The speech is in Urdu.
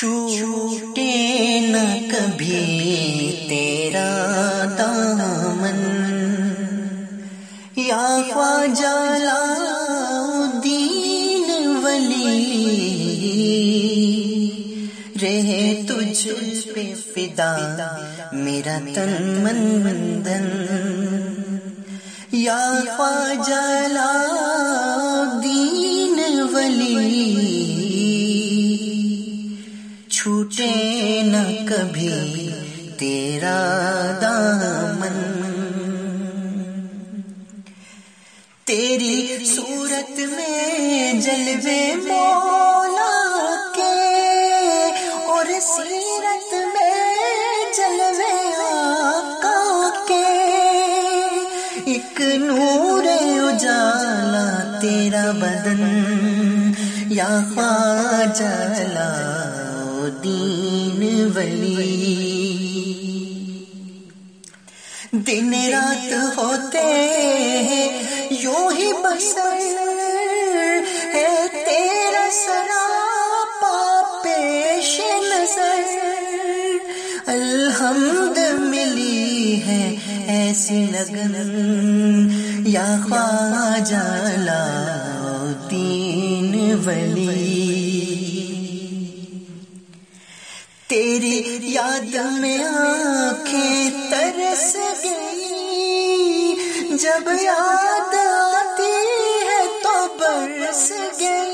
چھوٹے نہ کبھی تیرا دامن یا خواجہ دین ولی رہے تجھ پہ فدا میرا تن من مندن یا خواجہ نہ کبھی تیرا دامن۔ تیری صورت میں جلوے مولا کے اور سیرت میں جلوے آقا کے۔ ایک نور اجالا تیرا بدن یا خواجہ دین ولی۔ دن رات ہوتے ہیں، یوں ہی بسر ہے تیرا سرا پیش نظر۔ الحمد ملی ہے ایسی لگن، یا خواجہ دین ولی۔ تیری یاد میں آنکھیں ترس گئی جب یاد آتی ہے تو برس گئی